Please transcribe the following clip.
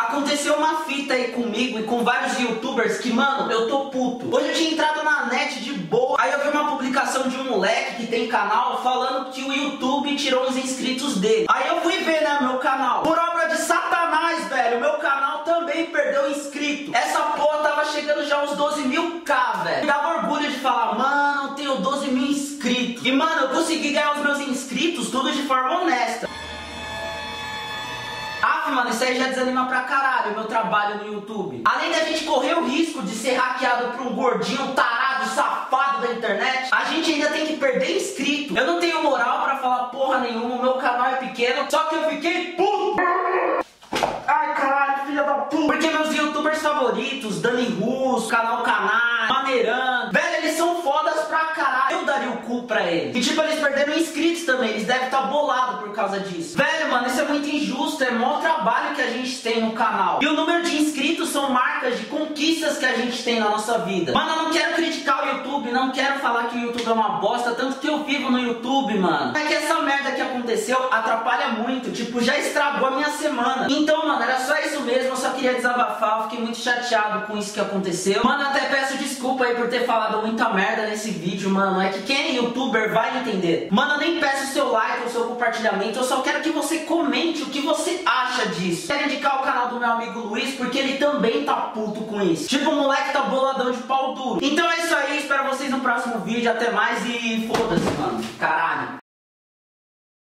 Aconteceu uma fita aí comigo e com vários youtubers que, mano, eu tô puto. Hoje eu tinha entrado na net de boa, aí eu vi uma publicação de um moleque que tem canal falando que o YouTube tirou os inscritos dele. Aí eu fui ver, né, meu canal. Por obra de satanás, velho, meu canal também perdeu inscrito. Essa porra tava chegando já aos 12 mil K, velho. Me dava orgulho de falar, mano, tenho 12 mil inscritos. E, mano, eu consegui ganhar os meus inscritos tudo de forma honesta. Mano, isso aí já desanima pra caralho o meu trabalho no YouTube. Além da gente correr o risco de ser hackeado por um gordinho tarado, safado da internet, a gente ainda tem que perder inscrito. Eu não tenho moral pra falar porra nenhuma, o meu canal é pequeno, só que eu fiquei puto. Ai, caralho, filha da puta. Porque meus youtubers favoritos, Dani Russo, Canal Canal, Maneirando, pra eles. E tipo, eles perderam inscritos também, eles devem estar tá bolados por causa disso. Velho, mano, isso é muito injusto, é maior trabalho que a gente tem no canal. E o número de inscritos são marcas de conquistas que a gente tem na nossa vida. Mano, eu não quero criticar o YouTube, não quero falar que o YouTube é uma bosta, tanto que eu vivo no YouTube, mano. É que essa merda que aconteceu atrapalha muito, tipo, já estragou a minha semana. Então, mano, era só isso mesmo, queria desabafar, fiquei muito chateado com isso que aconteceu. Mano, até peço desculpa aí por ter falado muita merda nesse vídeo, mano. É que quem é youtuber vai entender. Mano, eu nem peço o seu like ou seu compartilhamento, eu só quero que você comente o que você acha disso. Quero indicar o canal do meu amigo Luiz, porque ele também tá puto com isso. Tipo, o moleque tá boladão de pau duro. Então é isso aí, espero vocês no próximo vídeo, até mais e foda-se, mano. Caralho.